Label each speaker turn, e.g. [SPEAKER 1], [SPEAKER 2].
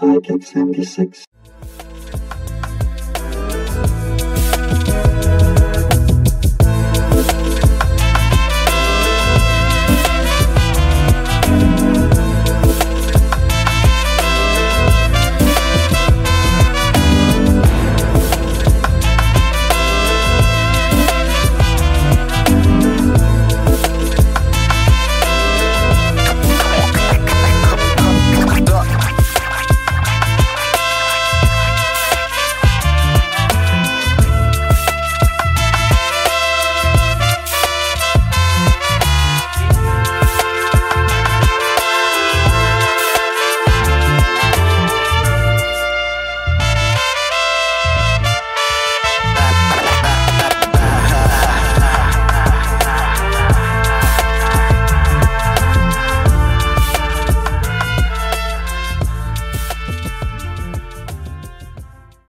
[SPEAKER 1] I get 76.